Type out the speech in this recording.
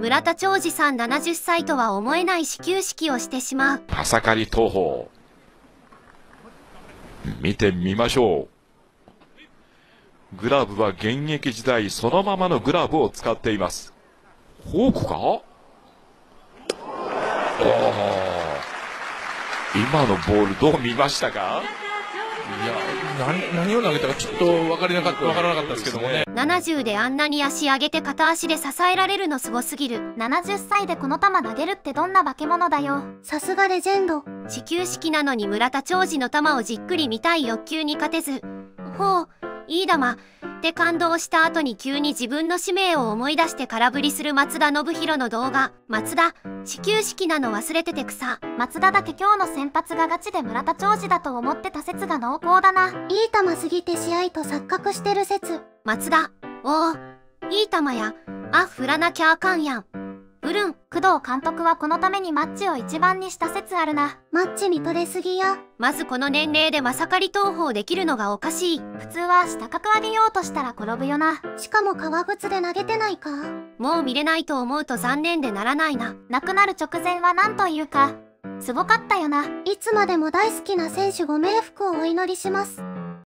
村田長治さん70歳とは思えない始球式をしてしまう。朝刈東宝。見てみましょう。グラブは現役時代そのままのグラブを使っています。フォークか？お今のボールどう見ましたか？いや何何を投げたかちょっと分かりなかった分からなかったですけどもね70であんなに足上げて片足で支えられるのすごすぎる。70歳でこの球投げるってどんな化け物だよ。さすがレジェンド。始球式なのに村田長治の球をじっくり見たい欲求に勝てず、ほう、いい球、って感動した後に急に自分の使命を思い出して空振りする松田信弘の動画。松田、始球式なの忘れてて草。松田だけ今日の先発がガチで村田長治だと思ってた説が濃厚だな。いい球すぎて試合と錯覚してる説。松田、おお、いい球や、あ、振らなきゃあかんやん。ブルン、工藤監督はこのためにマッチを一番にした説あるな。マッチ見とれすぎや。まずこの年齢でまさかり投法できるのがおかしい。普通は下角上げようとしたら転ぶよな。しかも革靴で投げてないか。もう見れないと思うと残念でならないな。亡くなる直前は何というか、すごかったよな。いつまでも大好きな選手ご冥福をお祈りします。